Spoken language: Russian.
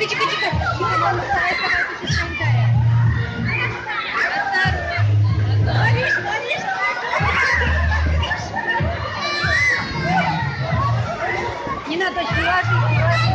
Димон, давай, давай, ты Не надо сливать,